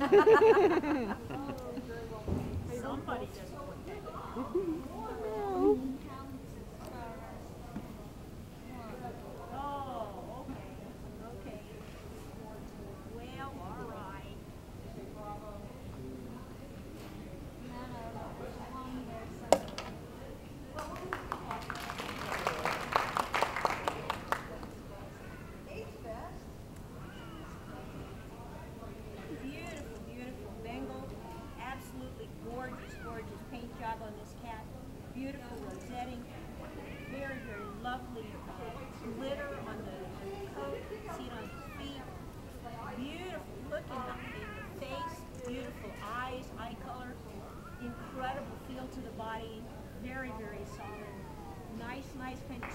oh. on this cat. Beautiful rosetting. Very, very lovely uh, glitter on the coat. See it on his feet. Beautiful look in the, in the face. Beautiful eyes, eye color. Incredible feel to the body. Very, very solid. Nice, nice kind of